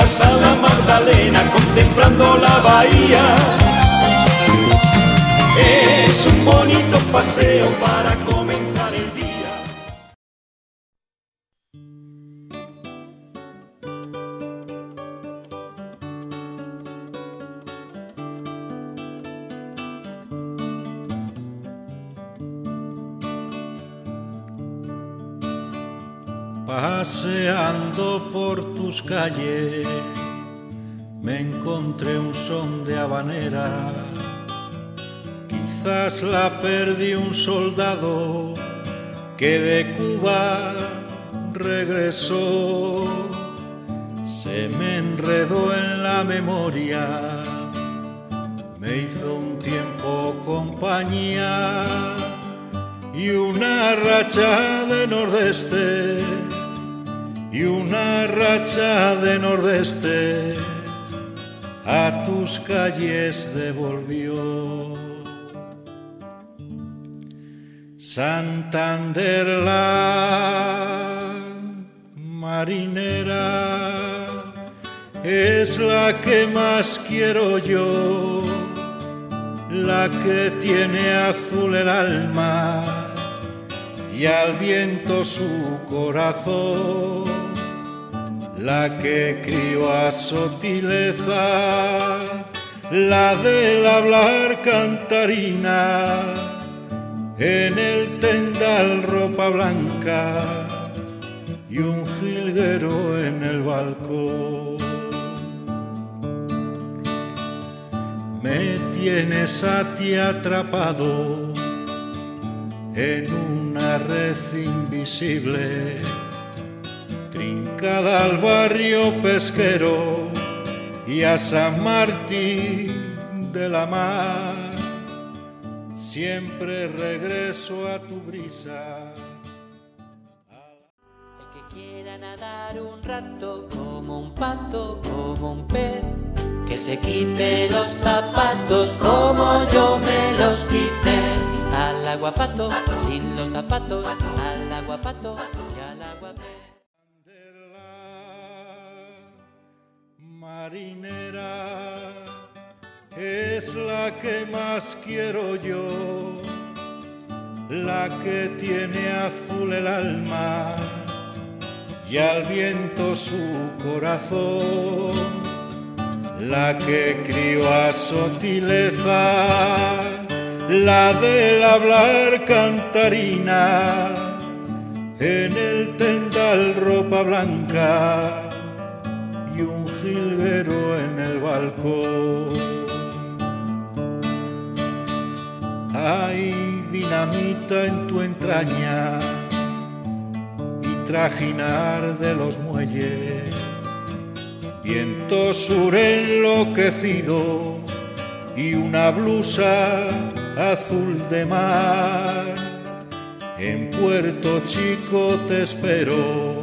vas a la Magdalena contemplando la bahía. Es un bonito paseo para comenzar Paseando por tus calles me encontré un son de habanera. Quizás la perdí un soldado que de Cuba regresó. Se me enredó en la memoria, me hizo un tiempo compañía y una racha de nordeste y una racha de nordeste a tus calles devolvió. Santander la marinera es la que más quiero yo, la que tiene azul el alma y al viento su corazón, la que crió a sotileza, la del hablar cantarina, en el tendal ropa blanca y un jilguero en el balcón. Me tienes a ti atrapado en una red invisible, trincada al barrio pesquero y a San Martín de la Mar. Siempre regreso a tu brisa. El que quiera nadar un rato como un pato, como un pez, que se quite los zapatos como yo me los quité. Al agua pato, sin los zapatos, al agua pato y al agua pez. de la marinera es la que más quiero yo, la que tiene azul el alma y al viento su corazón, la que crió a sotileza, la del hablar cantarina en el tendal ropa blanca y un jilguero en el balcón. Hay dinamita en tu entraña y trajinar de los muelles, viento sur enloquecido y una blusa azul de mar. En Puerto Chico te espero,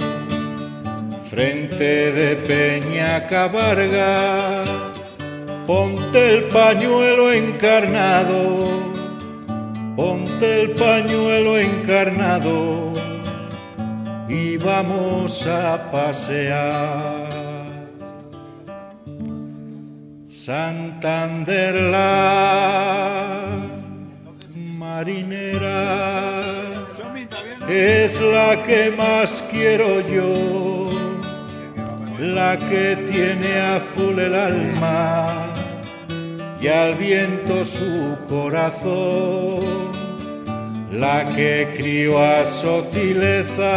frente de Peña Cabarga, ponte el pañuelo encarnado, ponte el pañuelo encarnado y vamos a pasear. Santander la marinera es la que más quiero yo, la que tiene azul el alma y al viento su corazón, la que crió a sotileza,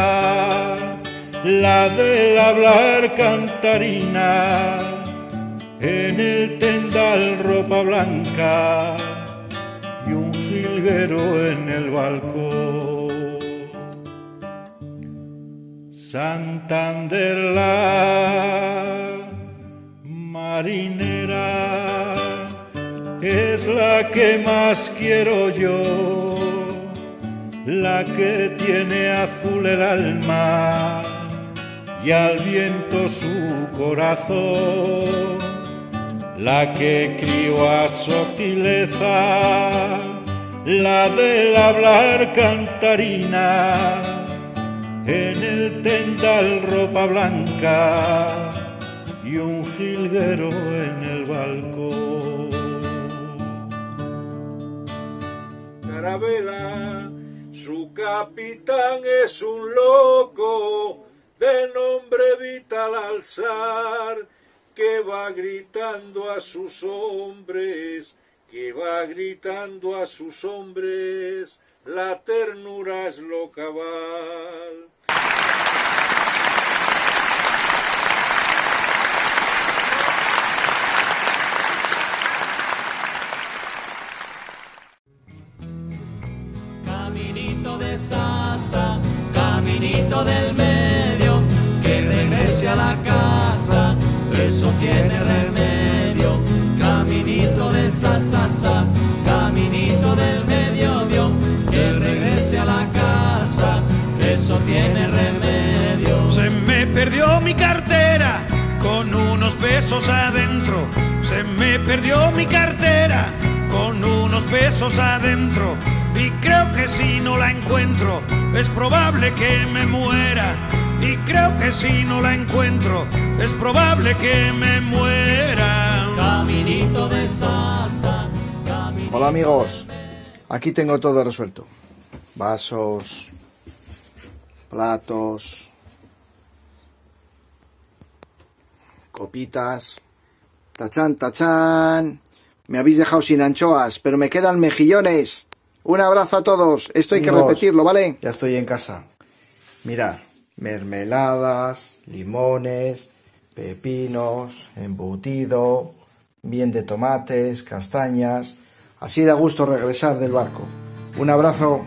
la del hablar cantarina, en el tendal ropa blanca jilguero en el balcón. Santander la marinera es la que más quiero yo, la que tiene azul el alma y al viento su corazón, la que crió a sotileza, la del hablar cantarina, en el tendal ropa blanca y un jilguero en el balcón. Carabela, su capitán es un loco de nombre vital alzar que va gritando a sus hombres, que va gritando a sus hombres, la ternura es lo cabal. Caminito de Sasa, caminito del medio, que regrese a la casa, eso tiene adentro. Se me perdió mi cartera con unos besos adentro. Y creo que si no la encuentro, es probable que me muera. Y creo que si no la encuentro, es probable que me muera. Caminito de Sasa, caminito Hola amigos, aquí tengo todo resuelto. Vasos, platos, copitas. Tachán, tachán. Me habéis dejado sin anchoas, pero me quedan mejillones. Un abrazo a todos. Esto hay que repetirlo, ¿vale? Ya estoy en casa. Mirad, mermeladas, limones, pepinos, embutido, bien de tomates, castañas. Así da gusto regresar del barco. Un abrazo.